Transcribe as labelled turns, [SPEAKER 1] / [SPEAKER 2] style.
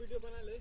[SPEAKER 1] Video बना ले।